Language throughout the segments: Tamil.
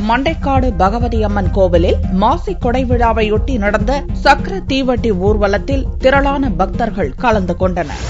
மண்டைக்காடு பகவதி அம்மன் கோவிலில் மாசி கொடை விழாவையொட்டி நடந்த சக்கர தீவட்டி ஊர்வலத்தில் திரளான பக்தர்கள் கலந்து கொண்டனர்.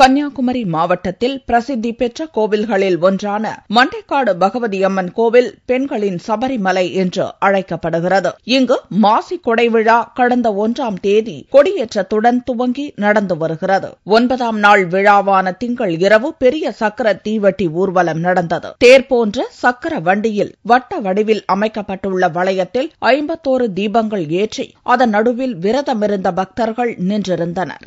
கன்னியாகுமரி மாவட்டத்தில் பிரசித்தி பெற்ற கோவில்களில் ஒன்றான மண்டைக்காடு பகவதி அம்மன் கோவில் பெண்களின் சபரிமலை என்று அழைக்கப்படுகிறது. இங்கு மாசி கொடை விழா கடந்த ஒன்றாம் தேதி கொடியேற்றத்துடன் துவங்கி நடந்து வருகிறது. ஒன்பதாம் நாள் விழாவான திங்கள் இரவு பெரிய சக்கர தீவட்டி ஊர்வலம் நடந்தது. தேர் போன்ற சக்கர வண்டியில் வட்ட வடிவில் அமைக்கப்பட்டுள்ள வளையத்தில் ஐம்பத்தோரு தீபங்கள் ஏற்றி அதன் நடுவில் விரதமிருந்த பக்தர்கள் நின்றிருந்தனர்.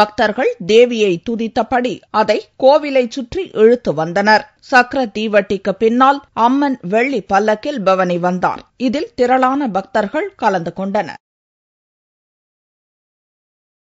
பக்தர்கள் தேவியை துதித்தபடி அதை கோவிலை சுற்றி இழுத்து வந்தனர். சக்கர தீவட்டிக்கு பின்னால் அம்மன் வெள்ளி பல்லக்கில் பவனி வந்தார். இதில் திரளான பக்தர்கள் கலந்து கொண்டனர்.